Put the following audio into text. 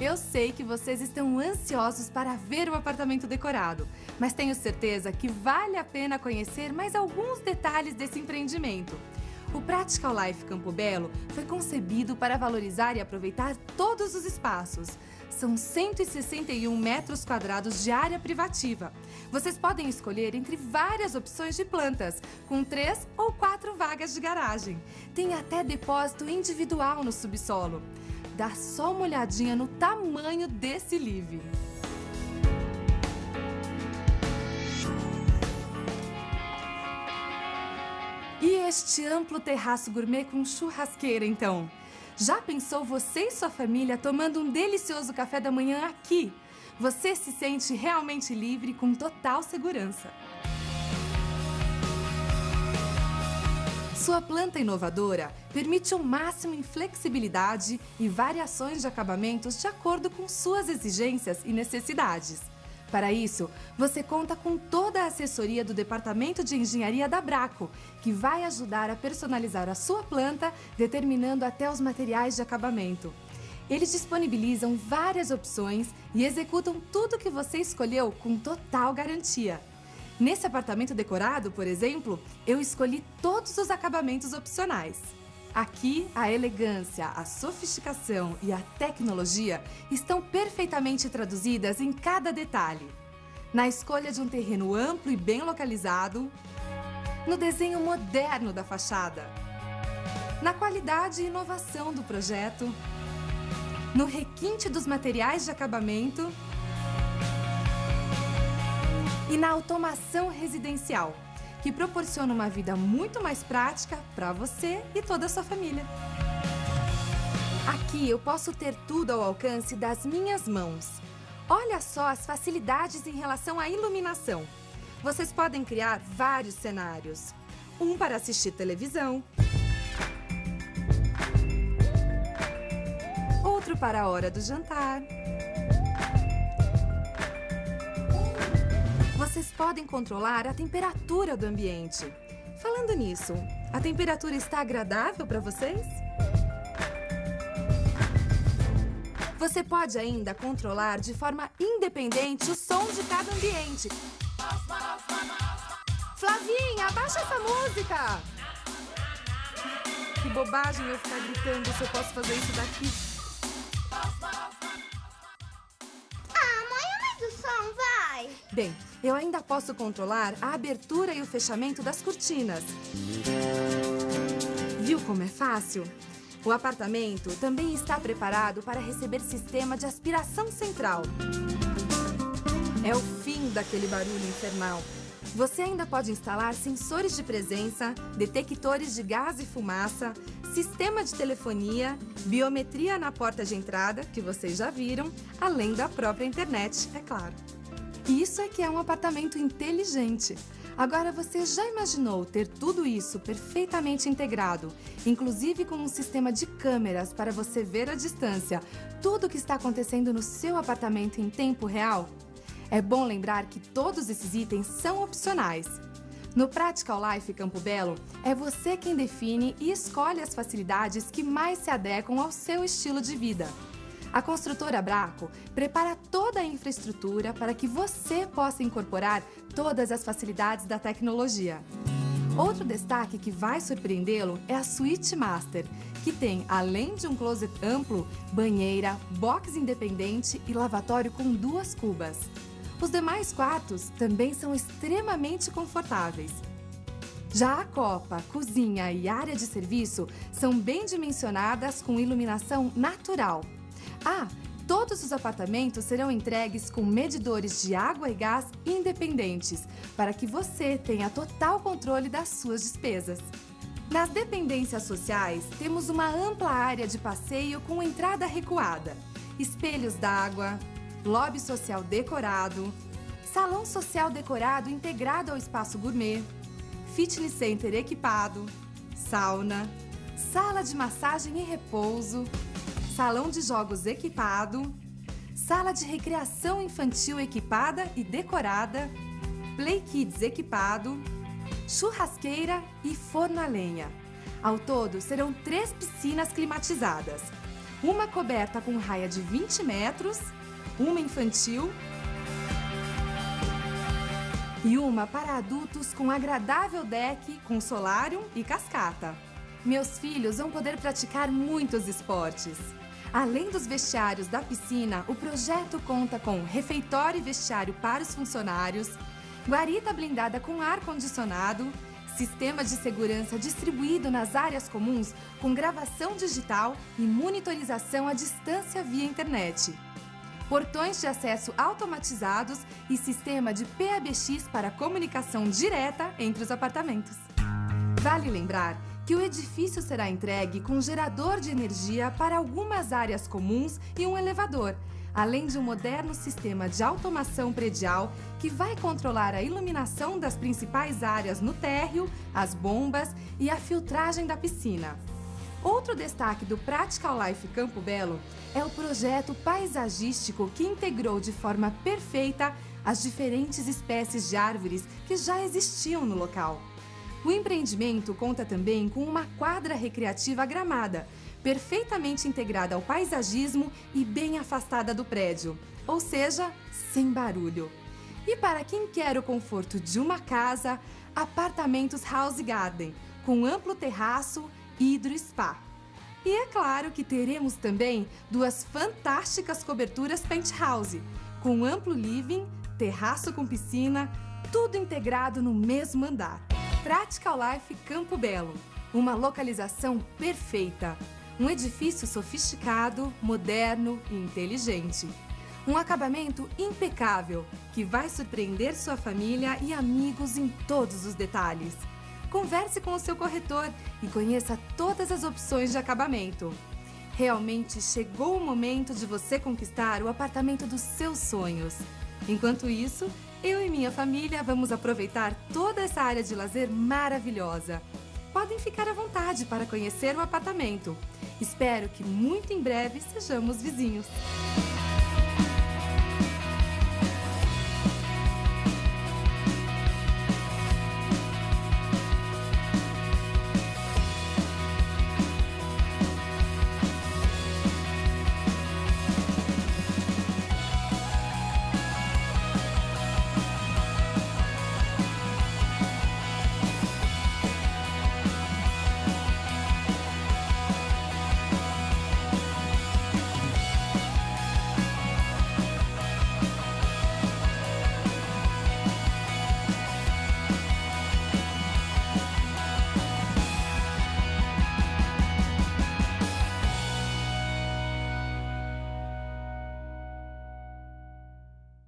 Eu sei que vocês estão ansiosos para ver o apartamento decorado, mas tenho certeza que vale a pena conhecer mais alguns detalhes desse empreendimento. O Practical Life Campo Belo foi concebido para valorizar e aproveitar todos os espaços. São 161 metros quadrados de área privativa. Vocês podem escolher entre várias opções de plantas, com três ou quatro vagas de garagem. Tem até depósito individual no subsolo. Dá só uma olhadinha no tamanho desse living. E este amplo terraço gourmet com churrasqueira, então? Já pensou você e sua família tomando um delicioso café da manhã aqui? Você se sente realmente livre com total segurança. Sua planta inovadora permite o um máximo em flexibilidade e variações de acabamentos de acordo com suas exigências e necessidades. Para isso, você conta com toda a assessoria do Departamento de Engenharia da Braco, que vai ajudar a personalizar a sua planta, determinando até os materiais de acabamento. Eles disponibilizam várias opções e executam tudo que você escolheu com total garantia. Nesse apartamento decorado, por exemplo, eu escolhi todos os acabamentos opcionais. Aqui, a elegância, a sofisticação e a tecnologia estão perfeitamente traduzidas em cada detalhe. Na escolha de um terreno amplo e bem localizado, no desenho moderno da fachada, na qualidade e inovação do projeto, no requinte dos materiais de acabamento e na automação residencial que proporciona uma vida muito mais prática para você e toda a sua família. Aqui eu posso ter tudo ao alcance das minhas mãos. Olha só as facilidades em relação à iluminação. Vocês podem criar vários cenários. Um para assistir televisão. Outro para a hora do jantar. Vocês podem controlar a temperatura do ambiente. Falando nisso, a temperatura está agradável para vocês? Você pode ainda controlar de forma independente o som de cada ambiente. Flavinha, abaixa essa música! Que bobagem eu ficar gritando se eu posso fazer isso daqui. Bem, eu ainda posso controlar a abertura e o fechamento das cortinas. Viu como é fácil? O apartamento também está preparado para receber sistema de aspiração central. É o fim daquele barulho infernal. Você ainda pode instalar sensores de presença, detectores de gás e fumaça, sistema de telefonia, biometria na porta de entrada, que vocês já viram, além da própria internet, é claro. Isso é que é um apartamento inteligente. Agora você já imaginou ter tudo isso perfeitamente integrado, inclusive com um sistema de câmeras para você ver à distância tudo o que está acontecendo no seu apartamento em tempo real? É bom lembrar que todos esses itens são opcionais. No Practical Life Campo Belo, é você quem define e escolhe as facilidades que mais se adequam ao seu estilo de vida. A construtora Braco prepara toda a infraestrutura para que você possa incorporar todas as facilidades da tecnologia. Outro destaque que vai surpreendê-lo é a Suite Master, que tem, além de um closet amplo, banheira, box independente e lavatório com duas cubas. Os demais quartos também são extremamente confortáveis. Já a copa, cozinha e área de serviço são bem dimensionadas com iluminação natural. Ah, todos os apartamentos serão entregues com medidores de água e gás independentes, para que você tenha total controle das suas despesas. Nas dependências sociais, temos uma ampla área de passeio com entrada recuada, espelhos d'água, lobby social decorado, salão social decorado integrado ao espaço gourmet, fitness center equipado, sauna, sala de massagem e repouso, salão de jogos equipado, sala de recreação infantil equipada e decorada, play kids equipado, churrasqueira e forno a lenha. Ao todo, serão três piscinas climatizadas. uma coberta com raia de 20 metros, uma infantil e uma para adultos com agradável deck com solário e cascata. Meus filhos vão poder praticar muitos esportes. Além dos vestiários da piscina, o projeto conta com refeitório e vestiário para os funcionários, guarita blindada com ar-condicionado, sistema de segurança distribuído nas áreas comuns com gravação digital e monitorização à distância via internet. Portões de acesso automatizados e sistema de PABX para comunicação direta entre os apartamentos. Vale lembrar que o edifício será entregue com gerador de energia para algumas áreas comuns e um elevador, além de um moderno sistema de automação predial que vai controlar a iluminação das principais áreas no térreo, as bombas e a filtragem da piscina. Outro destaque do Practical Life Campo Belo é o projeto paisagístico que integrou de forma perfeita as diferentes espécies de árvores que já existiam no local. O empreendimento conta também com uma quadra recreativa gramada, perfeitamente integrada ao paisagismo e bem afastada do prédio, ou seja, sem barulho. E para quem quer o conforto de uma casa, apartamentos House Garden, com amplo terraço, hidro spa. E é claro que teremos também duas fantásticas coberturas penthouse, com amplo living, terraço com piscina, tudo integrado no mesmo andar. Practical Life Campo Belo. Uma localização perfeita. Um edifício sofisticado, moderno e inteligente. Um acabamento impecável que vai surpreender sua família e amigos em todos os detalhes. Converse com o seu corretor e conheça todas as opções de acabamento. Realmente chegou o momento de você conquistar o apartamento dos seus sonhos. Enquanto isso, eu e minha família vamos aproveitar toda essa área de lazer maravilhosa. Podem ficar à vontade para conhecer o apartamento. Espero que muito em breve sejamos vizinhos.